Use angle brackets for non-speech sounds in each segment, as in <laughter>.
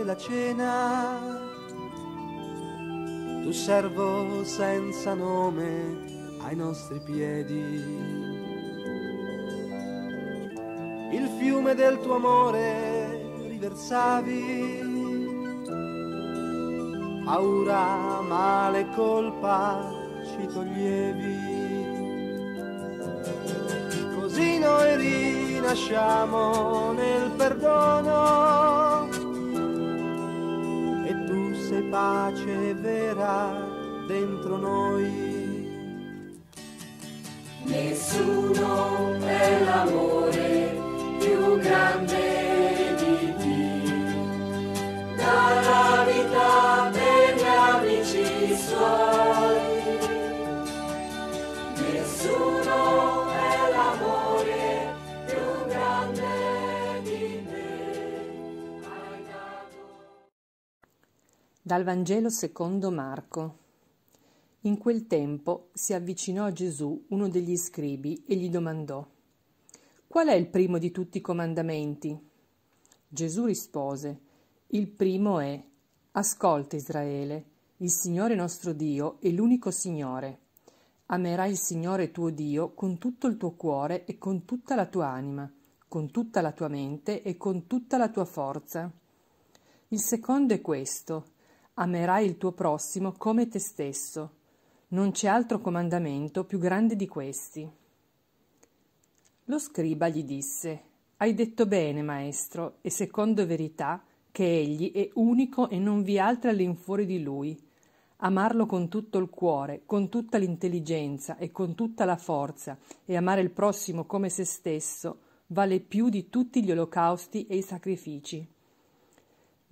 della cena, tu servo senza nome ai nostri piedi. Il fiume del tuo amore riversavi, paura, male, colpa ci toglievi. Così noi rinasciamo nel perdono pace vera dentro noi. Nessuno è l'amore più grande di te. Dà la vita Dal Vangelo secondo Marco. In quel tempo si avvicinò a Gesù uno degli scribi e gli domandò Qual è il primo di tutti i comandamenti? Gesù rispose Il primo è Ascolta Israele, il Signore nostro Dio è l'unico Signore. Amerai il Signore tuo Dio con tutto il tuo cuore e con tutta la tua anima, con tutta la tua mente e con tutta la tua forza. Il secondo è questo amerai il tuo prossimo come te stesso. Non c'è altro comandamento più grande di questi. Lo scriba gli disse, Hai detto bene, maestro, e secondo verità, che egli è unico e non vi altri all'infuori di lui. Amarlo con tutto il cuore, con tutta l'intelligenza e con tutta la forza, e amare il prossimo come se stesso, vale più di tutti gli olocausti e i sacrifici.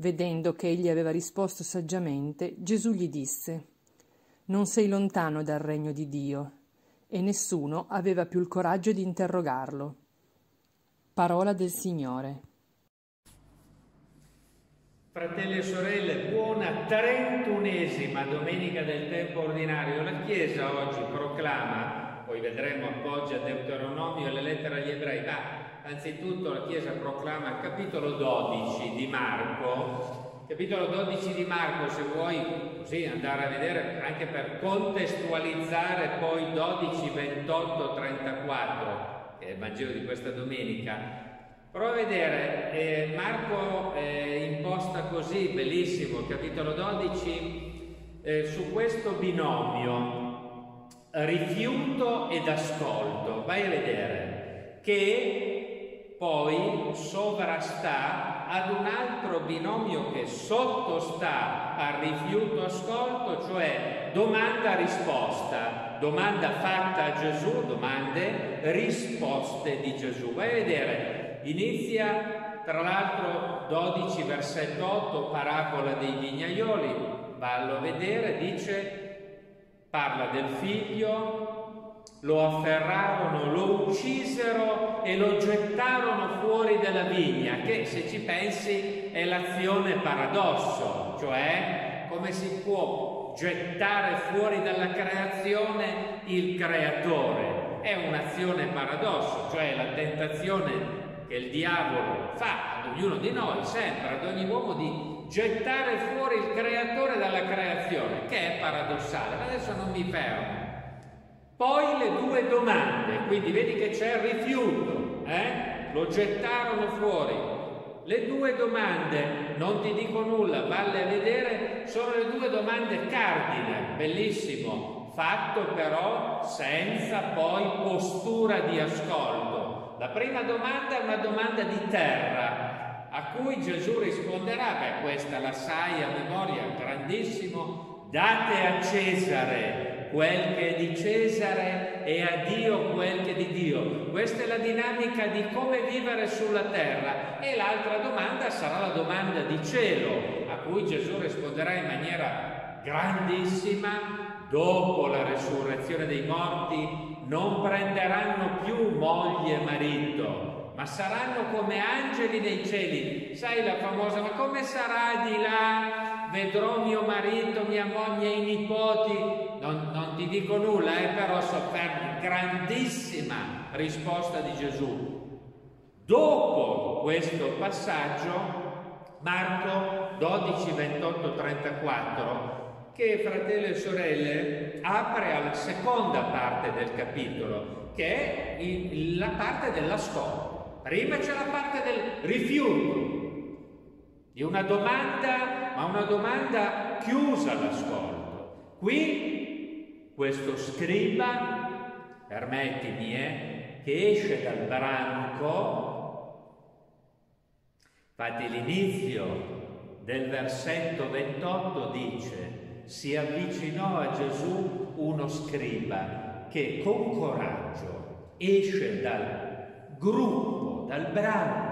Vedendo che egli aveva risposto saggiamente, Gesù gli disse, Non sei lontano dal regno di Dio. E nessuno aveva più il coraggio di interrogarlo. Parola del Signore. Fratelli e sorelle, buona trentunesima domenica del tempo ordinario. La Chiesa oggi proclama, poi vedremo appoggia Deuteronomio e le lettere agli ebrei, ma anzitutto la Chiesa proclama capitolo 12 di Marco. Capitolo 12 di Marco, se vuoi così andare a vedere anche per contestualizzare poi 12, 28, 34, che è il Vangelo di questa domenica, Prova a vedere, eh, Marco eh, imposta così, bellissimo, capitolo 12, eh, su questo binomio rifiuto ed ascolto. Vai a vedere che poi sovrasta ad un altro binomio che sottostà al rifiuto-ascolto, cioè domanda-risposta, domanda fatta a Gesù, domande, risposte di Gesù. Vai a vedere Inizia tra l'altro 12 versetto 8, parabola dei vignaioli, vallo a vedere, dice, parla del figlio, lo afferrarono, lo uccisero e lo gettarono fuori dalla vigna, che se ci pensi è l'azione paradosso, cioè come si può gettare fuori dalla creazione il creatore. È un'azione paradosso, cioè la tentazione che il diavolo fa ad ognuno di noi, sempre, ad ogni uomo, di gettare fuori il creatore dalla creazione, che è paradossale, ma adesso non mi fermo. Poi le due domande, quindi vedi che c'è il rifiuto, eh? lo gettarono fuori. Le due domande, non ti dico nulla, valle a vedere, sono le due domande cardine, bellissimo, fatto però senza poi postura di ascolto. La prima domanda è una domanda di terra, a cui Gesù risponderà, beh questa la sai a memoria, grandissimo, date a Cesare quel che è di Cesare e a Dio quel che è di Dio. Questa è la dinamica di come vivere sulla terra. E l'altra domanda sarà la domanda di cielo, a cui Gesù risponderà in maniera grandissima dopo la resurrezione dei morti non prenderanno più moglie e marito, ma saranno come angeli nei cieli. Sai la famosa, ma come sarà di là? Vedrò mio marito, mia moglie, i nipoti. Non, non ti dico nulla, eh, però soffermi. Grandissima risposta di Gesù. Dopo questo passaggio, Marco 12, 28, 34, che fratelli e sorelle apre alla seconda parte del capitolo, che è la parte dell'ascolto. Prima c'è la parte del rifiuto, di una domanda, ma una domanda chiusa all'ascolto. Qui questo scriba, permettimi, eh, che esce dal branco, infatti l'inizio del versetto 28 dice, si avvicinò a Gesù uno scriba che con coraggio esce dal gruppo, dal branco.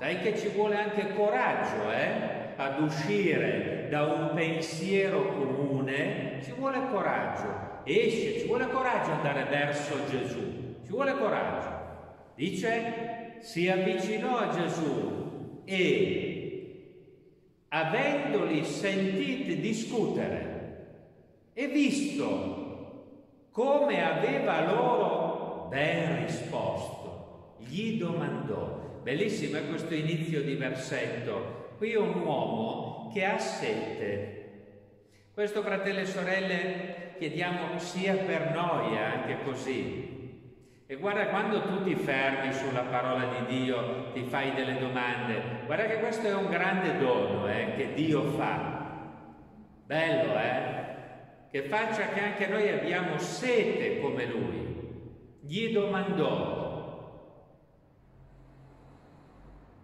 Sai che ci vuole anche coraggio, eh? Ad uscire da un pensiero comune, ci vuole coraggio. Esce, ci vuole coraggio andare verso Gesù, ci vuole coraggio. Dice, si avvicinò a Gesù e, avendoli sentiti discutere e visto come aveva loro ben risposto, gli domandò. Bellissimo è questo inizio di versetto. Qui è un uomo che ha sete. Questo, fratelli e sorelle, chiediamo sia per noi anche così. E guarda, quando tu ti fermi sulla parola di Dio, ti fai delle domande, guarda che questo è un grande dono eh, che Dio fa. Bello, eh? Che faccia che anche noi abbiamo sete come Lui. Gli domandò,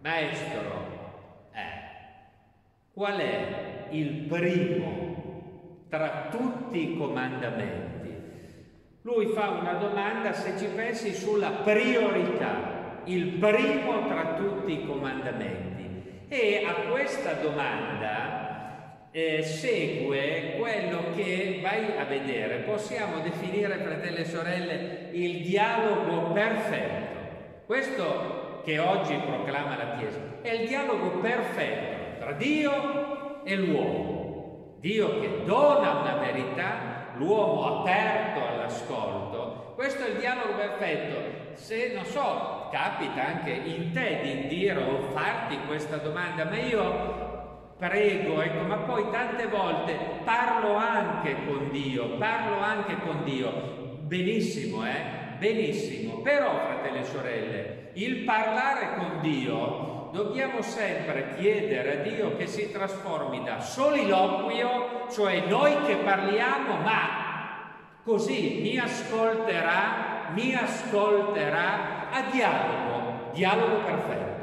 Maestro, eh, qual è il primo tra tutti i comandamenti? Lui fa una domanda, se ci pensi, sulla priorità, il primo tra tutti i comandamenti. E a questa domanda eh, segue quello che vai a vedere. Possiamo definire, fratelli e sorelle, il dialogo perfetto. Questo che oggi proclama la Chiesa, è il dialogo perfetto tra Dio e l'uomo. Dio che dona una verità, l'uomo aperto all'ascolto. Questo è il dialogo perfetto. Se, non so, capita anche in te di dire o farti questa domanda, ma io prego, ecco, ma poi tante volte parlo anche con Dio, parlo anche con Dio. Benissimo, eh? Benissimo, però fratelli e sorelle, il parlare con Dio dobbiamo sempre chiedere a Dio che si trasformi da soliloquio, cioè noi che parliamo, ma così mi ascolterà, mi ascolterà a dialogo, dialogo perfetto.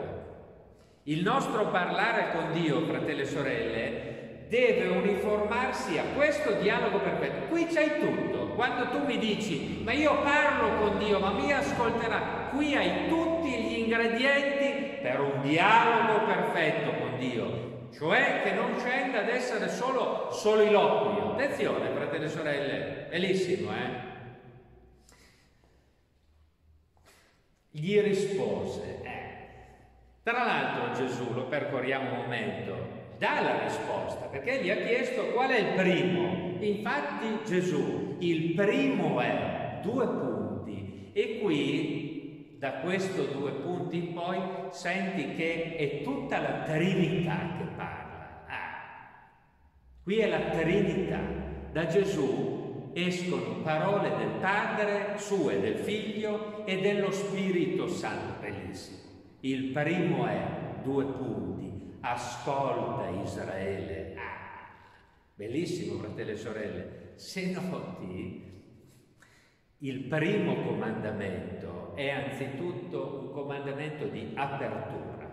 Il nostro parlare con Dio, fratelli e sorelle, deve uniformarsi a questo dialogo perfetto. Qui c'hai tutto. Quando tu mi dici, ma io parlo con Dio, ma mi ascolterà, qui hai tutti gli ingredienti per un dialogo perfetto con Dio. Cioè che non scenda ad essere solo soliloquio. Attenzione, fratelli e sorelle, bellissimo, eh? Gli rispose, eh. Tra l'altro Gesù, lo percorriamo un momento, dà la risposta, perché gli ha chiesto qual è il primo. Infatti Gesù, il primo è due punti e qui da questo due punti in poi senti che è tutta la Trinità che parla. Ah. Qui è la Trinità. Da Gesù escono parole del Padre, sue, del Figlio e dello Spirito Santo. Bellissimo. Il primo è due punti ascolta Israele. Ah, bellissimo, fratelli e sorelle. Se noti, il primo comandamento è anzitutto un comandamento di apertura.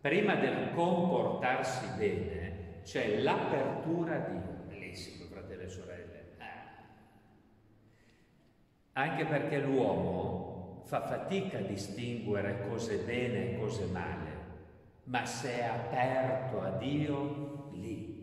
Prima del comportarsi bene c'è l'apertura di bellissimo, fratelli e sorelle. Ah. Anche perché l'uomo fa fatica a distinguere cose bene e cose male ma se è aperto a Dio, lì.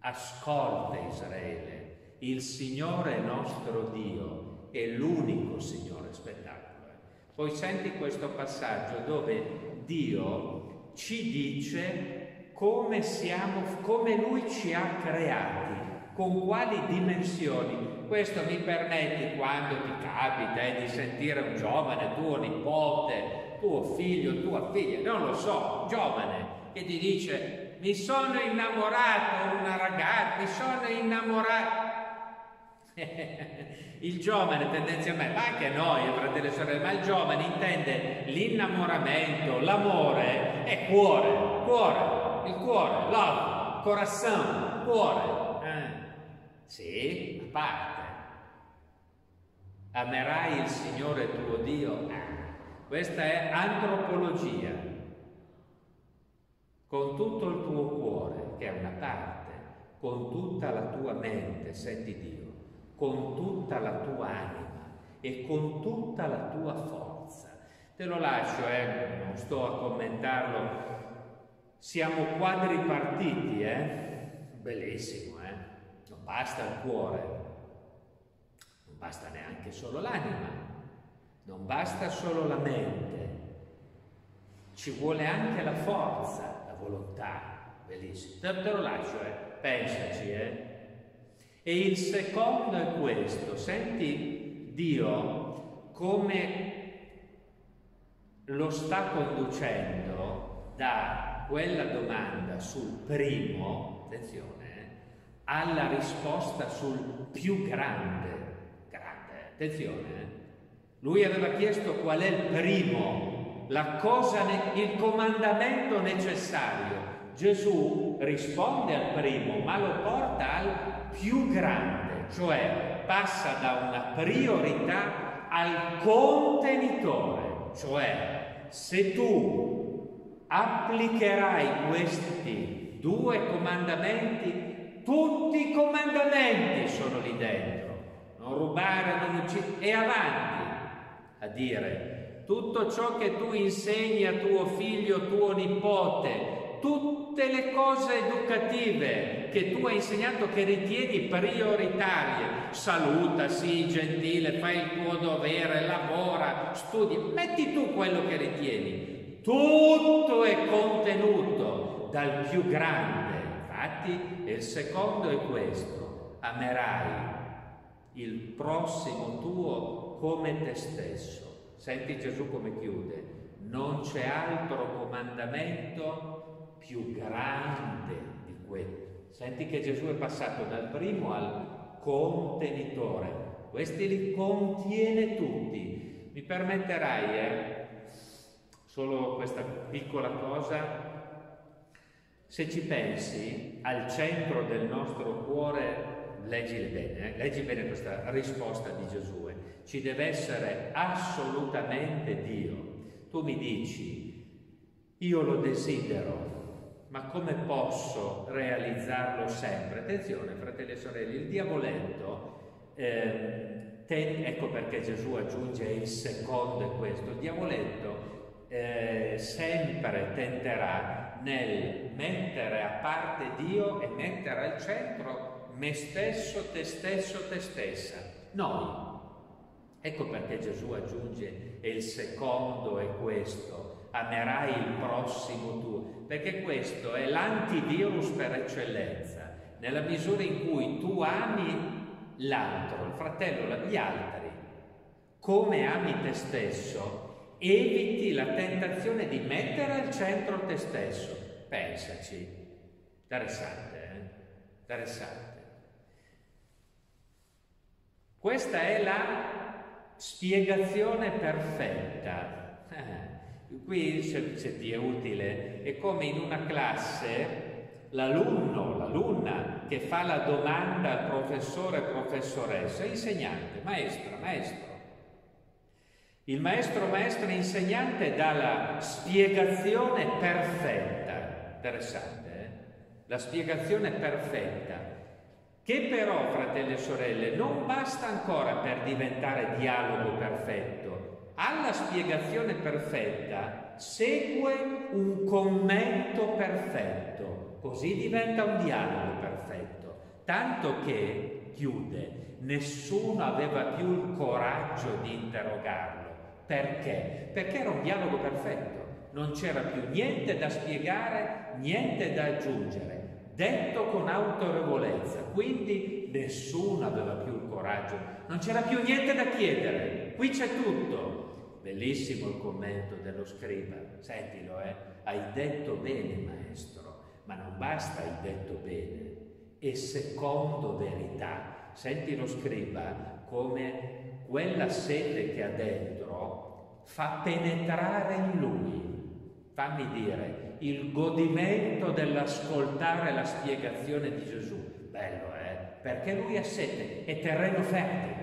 Ascolta Israele, il Signore nostro Dio è l'unico Signore spettacolo. Poi senti questo passaggio dove Dio ci dice come siamo, come Lui ci ha creati, con quali dimensioni. Questo mi permetti quando ti capita eh, di sentire un giovane, tuo nipote, tuo figlio, tua figlia, non lo so, giovane, che ti dice mi sono innamorato, una ragazza, mi sono innamorato. <laughs> il giovane tendenzialmente, ma anche noi, fratelli e sorelle, ma il giovane intende l'innamoramento, l'amore, è cuore, cuore, il cuore, love, corazon, cuore. Eh. Sì, a parte. Amerai il Signore tuo Dio. Questa è antropologia. Con tutto il tuo cuore, che è una parte, con tutta la tua mente, senti Dio con tutta la tua anima e con tutta la tua forza. Te lo lascio, eh, non sto a commentarlo. Siamo quadripartiti, eh? Bellissimo, eh? Non basta il cuore, non basta neanche solo l'anima, non basta solo la mente, ci vuole anche la forza, la volontà. Bellissimo. Te, te lo lascio, eh? Pensaci, eh? E il secondo è questo, senti Dio come lo sta conducendo da quella domanda sul primo, attenzione, eh, alla risposta sul più grande, grande, attenzione, eh. Lui aveva chiesto qual è il primo, la cosa, il comandamento necessario. Gesù risponde al primo, ma lo porta al più grande, cioè passa da una priorità al contenitore, cioè se tu applicherai questi due comandamenti, tutti i comandamenti sono lì dentro, non rubare, non uccidere, e avanti a dire tutto ciò che tu insegni a tuo figlio, tuo nipote, tutte le cose educative che tu hai insegnato che ritieni prioritarie. Saluta, sii gentile, fai il tuo dovere, lavora, studi, metti tu quello che ritieni. Tutto è contenuto dal più grande. Infatti, il secondo è questo: amerai il prossimo tuo come te stesso. Senti Gesù come chiude. Non c'è altro comandamento più grande di quello. Senti che Gesù è passato dal primo al contenitore. Questi li contiene tutti. Mi permetterai, eh, solo questa piccola cosa, se ci pensi, al centro del nostro cuore, leggi bene, eh, leggi bene questa risposta di Gesù, ci deve essere assolutamente Dio. Tu mi dici, io lo desidero, ma come posso realizzarlo sempre? Attenzione, fratelli e sorelle, il diavoletto, eh, ten, ecco perché Gesù aggiunge il secondo è questo, il diavoletto eh, sempre tenterà nel mettere a parte Dio e mettere al centro me stesso, te stesso, te stessa, noi. Ecco perché Gesù aggiunge e il secondo è questo, amerai il prossimo tuo perché questo è l'antivirus per eccellenza, nella misura in cui tu ami l'altro, il fratello, gli altri, come ami te stesso, eviti la tentazione di mettere al centro te stesso. Pensaci, interessante, eh? Interessante. Questa è la spiegazione perfetta. Eh Qui, se, se ti è utile, è come in una classe l'alunno, l'alunna che fa la domanda al professore, professoressa, insegnante, maestra, maestro. Il maestro, maestra, insegnante dà la spiegazione perfetta, interessante, eh? la spiegazione perfetta, che però, fratelli e sorelle, non basta ancora per diventare dialogo perfetto, alla spiegazione perfetta segue un commento perfetto, così diventa un dialogo perfetto, tanto che, chiude, nessuno aveva più il coraggio di interrogarlo. Perché? Perché era un dialogo perfetto. Non c'era più niente da spiegare, niente da aggiungere. Detto con autorevolezza. Quindi nessuno aveva più il coraggio. Non c'era più niente da chiedere. Qui c'è tutto. Bellissimo il commento dello scriba. Sentilo, eh. Hai detto bene, maestro. Ma non basta hai detto bene. E secondo verità. Senti lo scriba come quella sede che ha dentro fa penetrare in lui. Fammi dire, il godimento dell'ascoltare la spiegazione di Gesù. Bello, eh? Perché lui ha sete, è terreno fertile.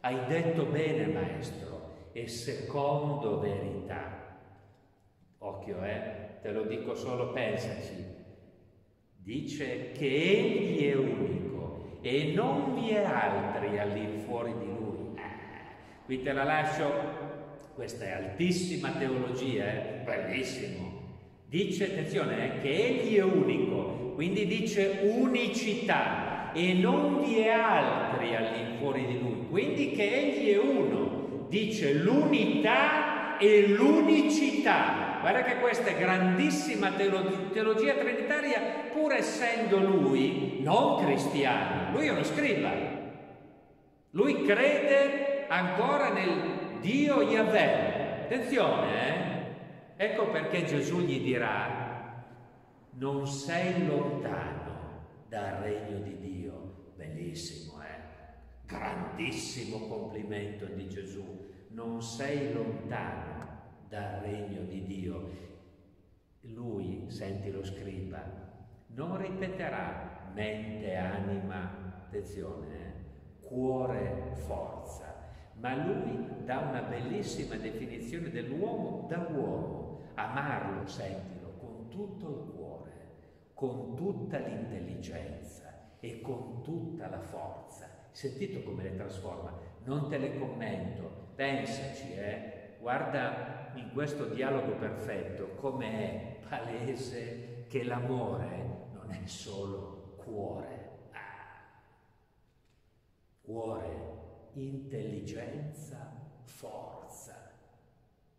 Hai detto bene, maestro, e secondo verità. Occhio, eh? Te lo dico solo, pensaci. Dice che egli è unico e non vi è altri all'infuori di lui Qui te la lascio, questa è altissima teologia, eh? bellissimo. Dice, attenzione, eh, che egli è unico, quindi dice unicità e non vi è altri all'infuori di lui, quindi che egli è uno, dice l'unità e l'unicità. Guarda che questa è grandissima teologia, trinitaria, pur essendo lui non cristiano, lui è uno scriba. Lui crede ancora nel Dio Yahweh. Attenzione, eh? Ecco perché Gesù gli dirà, non sei lontano dal regno di Dio. Bellissimo, eh? Grandissimo complimento di Gesù. Non sei lontano dal regno di Dio. Lui, senti lo scriba, non ripeterà mente, anima, attenzione, eh? cuore, forza ma lui dà una bellissima definizione dell'uomo da uomo. Amarlo, sentilo, con tutto il cuore, con tutta l'intelligenza e con tutta la forza. Sentito come le trasforma? Non te le commento, pensaci, eh? Guarda in questo dialogo perfetto come è palese che l'amore non è solo cuore. Ah. Cuore intelligenza, forza.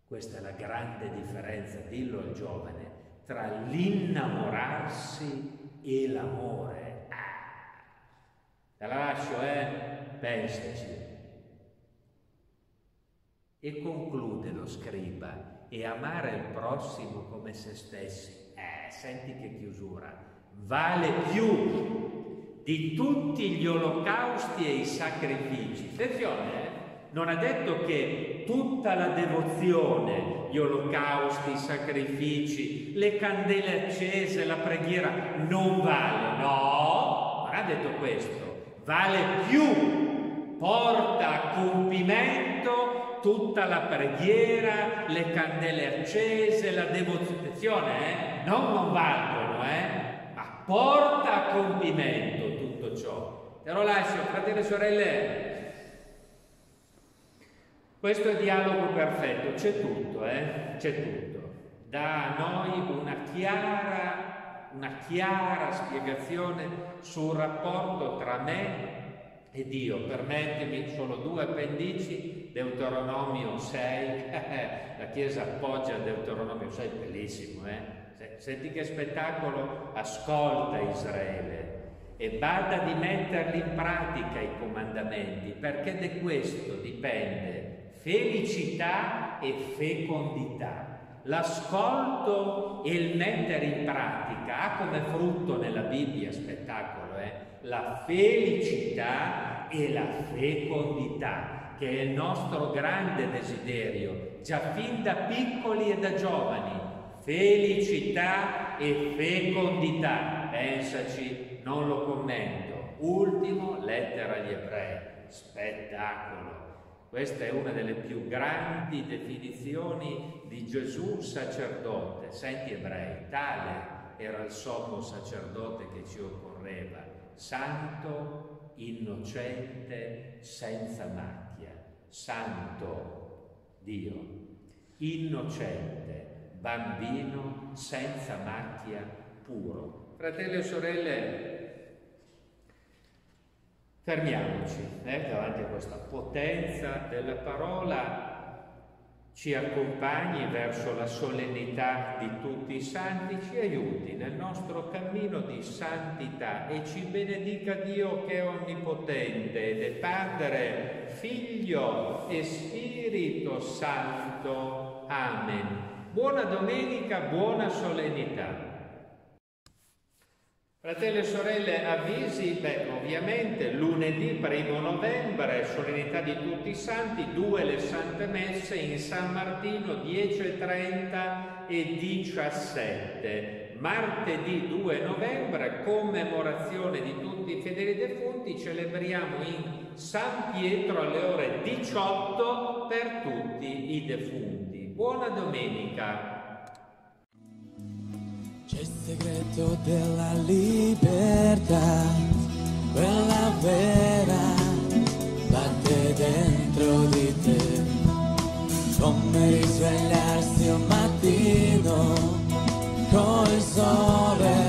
Questa è la grande differenza, dillo al giovane, tra l'innamorarsi e l'amore. Ah. Te la lascio, eh? Pensaci. E conclude lo scriba, e amare il prossimo come se stessi. Eh, senti che chiusura. Vale più di tutti gli olocausti e i sacrifici. Attenzione, eh? Non ha detto che tutta la devozione, gli olocausti, i sacrifici, le candele accese, la preghiera non vale. No, non ha detto questo. Vale più, porta a compimento tutta la preghiera, le candele accese, la devozione. Eh? non non valgono, eh? ma porta a compimento ciò. Te lo lascio, fratelli e sorelle. Questo è il dialogo perfetto, c'è tutto, eh? C'è tutto. Dà a noi una chiara, una chiara spiegazione sul rapporto tra me e Dio. Permettimi solo due appendici, Deuteronomio 6, <laughs> la Chiesa appoggia Deuteronomio 6, bellissimo, eh? Senti che spettacolo, ascolta Israele, e bada di metterli in pratica i comandamenti, perché da questo dipende felicità e fecondità. L'ascolto e il mettere in pratica ha come frutto nella Bibbia, spettacolo, eh, la felicità e la fecondità, che è il nostro grande desiderio, già fin da piccoli e da giovani. Felicità e fecondità, pensaci non lo commento. Ultimo, lettera agli ebrei, spettacolo. Questa è una delle più grandi definizioni di Gesù sacerdote. Senti ebrei, tale era il sommo sacerdote che ci occorreva, santo, innocente, senza macchia, santo Dio, innocente, bambino, senza macchia, puro. Fratelli e sorelle, fermiamoci eh, davanti a questa potenza della parola ci accompagni verso la solennità di tutti i santi, ci aiuti nel nostro cammino di santità e ci benedica Dio che è onnipotente ed è Padre, Figlio e Spirito Santo. Amen. Buona domenica, buona solennità. Fratelli e sorelle, avvisi, beh, ovviamente lunedì primo novembre, solennità di tutti i santi, due le sante messe in San Martino 10.30 e 17. Martedì 2 novembre, commemorazione di tutti i fedeli defunti, celebriamo in San Pietro alle ore 18 per tutti i defunti. Buona domenica! C'è il segreto della libertà, quella vera, batte dentro di te. Come risvegliarsi un mattino col sole